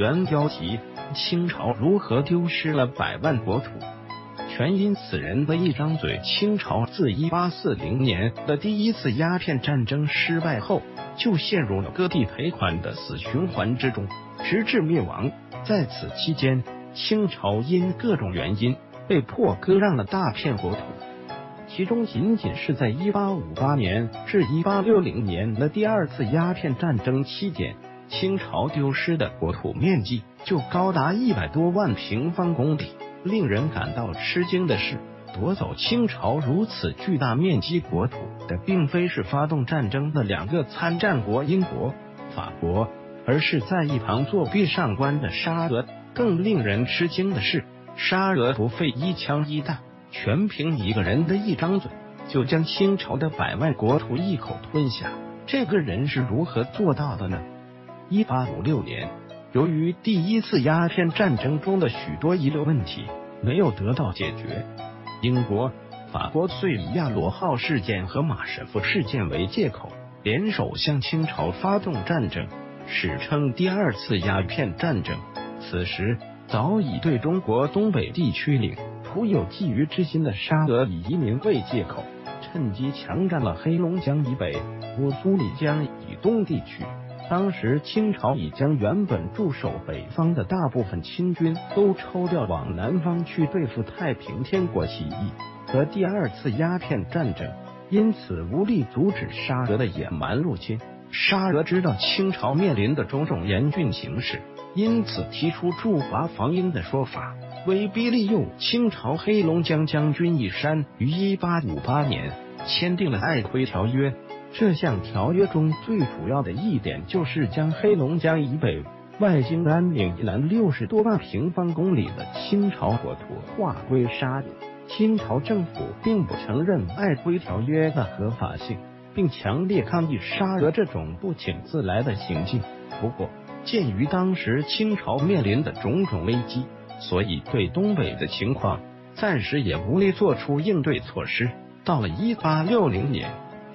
原标题：清朝如何丢失了百万国土？全因此人的一张嘴。清朝自一八四零年的第一次鸦片战争失败后，就陷入了割地赔款的死循环之中，直至灭亡。在此期间，清朝因各种原因被迫割让了大片国土，其中仅仅是在一八五八年至一八六零年的第二次鸦片战争期间。清朝丢失的国土面积就高达一百多万平方公里。令人感到吃惊的是，夺走清朝如此巨大面积国土的，并非是发动战争的两个参战国英国、法国，而是在一旁作壁上观的沙俄。更令人吃惊的是，沙俄不费一枪一弹，全凭一个人的一张嘴，就将清朝的百万国土一口吞下。这个人是如何做到的呢？一八五六年，由于第一次鸦片战争中的许多遗留问题没有得到解决，英国、法国遂以亚罗号事件和马什夫事件为借口，联手向清朝发动战争，史称第二次鸦片战争。此时，早已对中国东北地区领土有觊觎之心的沙俄，以移民为借口，趁机强占了黑龙江以北、乌苏里江以东地区。当时清朝已将原本驻守北方的大部分清军都抽调往南方去对付太平天国起义和第二次鸦片战争，因此无力阻止沙俄的野蛮入侵。沙俄知道清朝面临的种种严峻形势，因此提出驻华防英的说法，威逼利诱清朝黑龙江将军义山于一八五八年签订了《瑷珲条约》。这项条约中最主要的一点就是将黑龙江以北、外兴安岭以南六十多万平方公里的清朝国土划归沙俄。清朝政府并不承认《瑷珲条约》的合法性，并强烈抗议沙俄这种不请自来的行径。不过，鉴于当时清朝面临的种种危机，所以对东北的情况暂时也无力做出应对措施。到了一八六零年。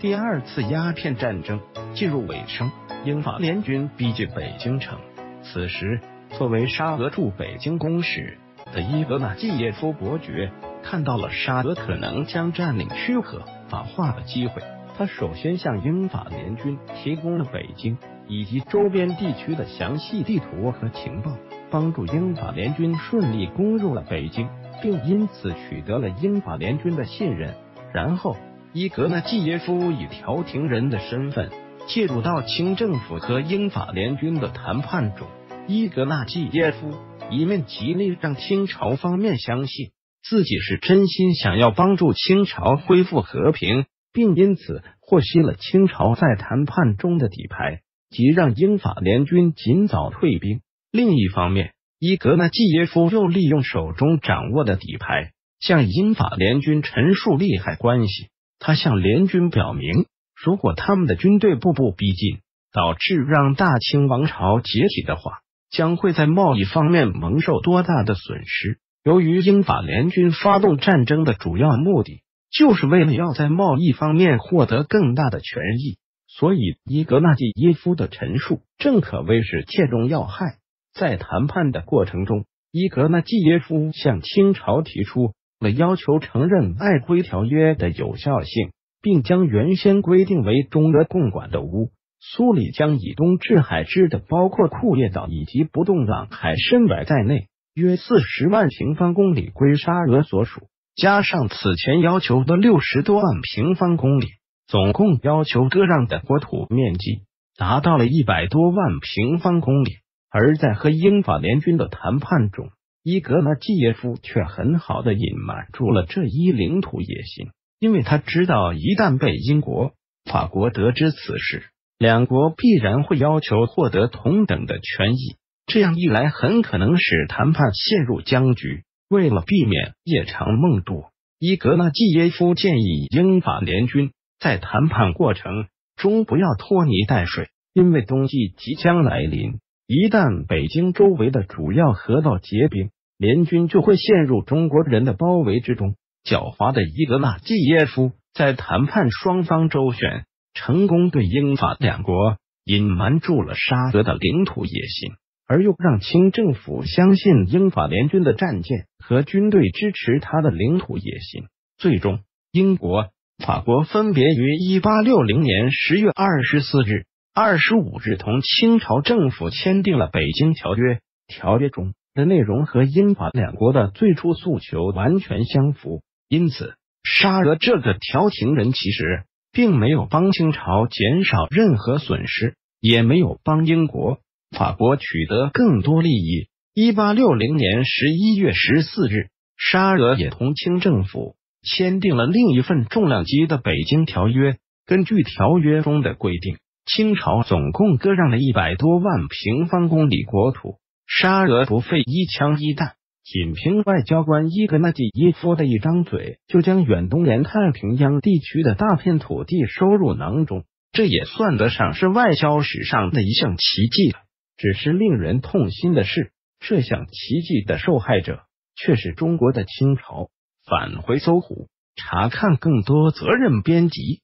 第二次鸦片战争进入尾声，英法联军逼近北京城。此时，作为沙俄驻北京公使的伊格纳季耶夫伯爵看到了沙俄可能将占领区合法化的机会，他首先向英法联军提供了北京以及周边地区的详细地图和情报，帮助英法联军顺利攻入了北京，并因此取得了英法联军的信任。然后。伊格纳季耶夫以调停人的身份介入到清政府和英法联军的谈判中。伊格纳季耶夫一面极力让清朝方面相信自己是真心想要帮助清朝恢复和平，并因此获悉了清朝在谈判中的底牌，即让英法联军尽早退兵。另一方面，伊格纳季耶夫又利用手中掌握的底牌，向英法联军陈述利害关系。他向联军表明，如果他们的军队步步逼近，导致让大清王朝解体的话，将会在贸易方面蒙受多大的损失。由于英法联军发动战争的主要目的，就是为了要在贸易方面获得更大的权益，所以伊格纳季耶夫的陈述正可谓是切中要害。在谈判的过程中，伊格纳季耶夫向清朝提出。要求承认《瑷珲条约》的有效性，并将原先规定为中俄共管的乌苏里江以东至海之的，包括库页岛以及不动港海参崴在内，约四十万平方公里归沙俄所属，加上此前要求的六十多万平方公里，总共要求割让的国土面积达到了一百多万平方公里。而在和英法联军的谈判中，伊格纳季耶夫却很好的隐瞒住了这一领土野心，因为他知道一旦被英国、法国得知此事，两国必然会要求获得同等的权益。这样一来，很可能使谈判陷入僵局。为了避免夜长梦多，伊格纳季耶夫建议英法联军在谈判过程中不要拖泥带水，因为冬季即将来临，一旦北京周围的主要河道结冰。联军就会陷入中国人的包围之中。狡猾的伊格纳季耶夫在谈判双方周旋，成功对英法两国隐瞒住了沙俄的领土野心。而又让清政府相信英法联军的战舰和军队支持他的领土野心。最终，英国、法国分别于一八六零年十月二十四日、二十五日同清朝政府签订了《北京条约》。条约中的内容和英法两国的最初诉求完全相符，因此沙俄这个调停人其实并没有帮清朝减少任何损失，也没有帮英国。法国取得更多利益。一八六零年十一月十四日，沙俄也同清政府签订了另一份重量级的《北京条约》。根据条约中的规定，清朝总共割让了一百多万平方公里国土，沙俄不费一枪一弹，仅凭外交官伊格纳季耶夫的一张嘴，就将远东沿太平洋地区的大片土地收入囊中，这也算得上是外交史上的一项奇迹。只是令人痛心的是，这项奇迹的受害者却是中国的清朝。返回搜狐，查看更多责任编辑。